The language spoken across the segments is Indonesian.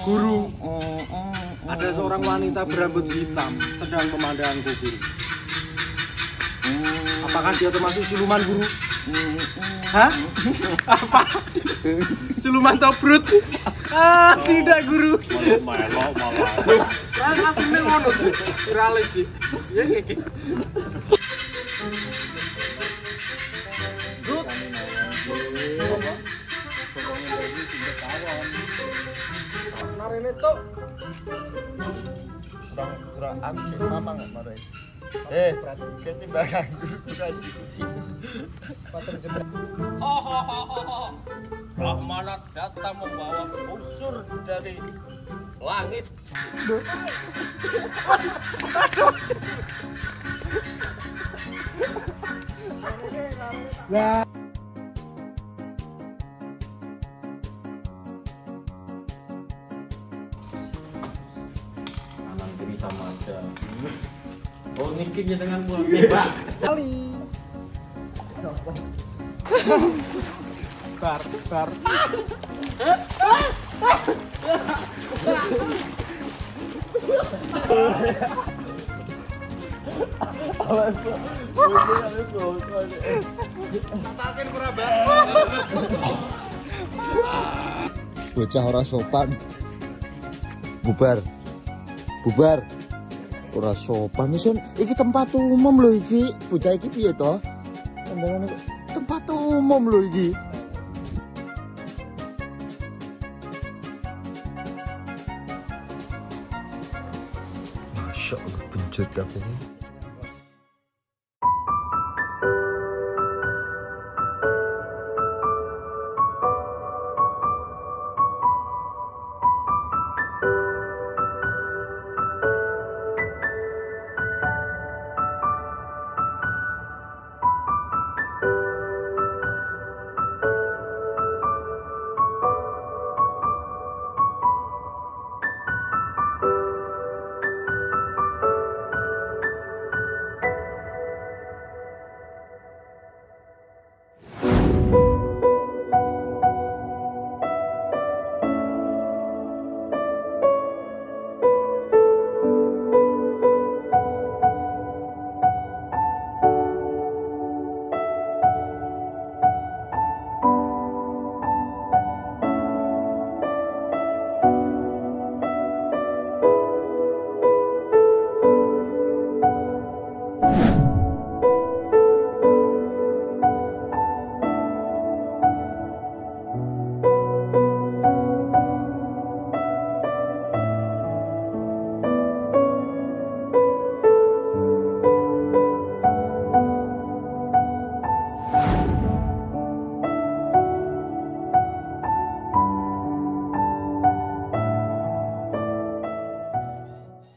Guru, ada seorang wanita berambut hitam sedang memandangku guru. Apakah dia termasuk siluman guru? Hah? Apa? Siluman tobrut? Ah, tidak guru. Melok malah. Saya aslinya ngono. Ya Tuh. Kurang kurang amcik mamang mare. Eh, ketimbangan guru bukan Rahmanat datang membawa unsur dari langit. Kanan Oh, niki dengan buat nembak. Bar, bar. bocah ora sopan. Bubar. Bubar ora sopan. Ison iki tempat umum lho iki. Bocah iki piye to? Tempat umum lho iki. Masya Allah benjut aku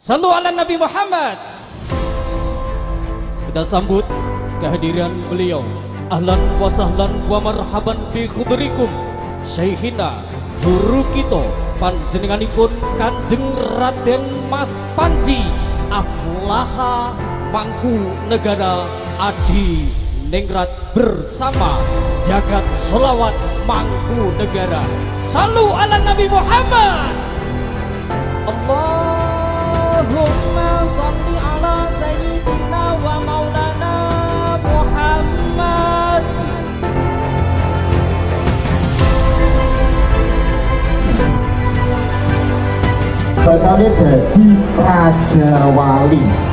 Sallu ala Nabi Muhammad. Kita sambut kehadiran beliau. Ahlan wa sahlan wa marhaban bi khudrikum. Syekhina guru kita panjenenganipun Kanjeng Raden Mas Panji Aflaha Mangku Negara Adi Ningrat bersama Jagat Solawat Mangku Negara. Sallu ala Nabi Muhammad. Allahumma salli ala sayyidina wa maulana Muhammad. Bakal jadi Raja Wali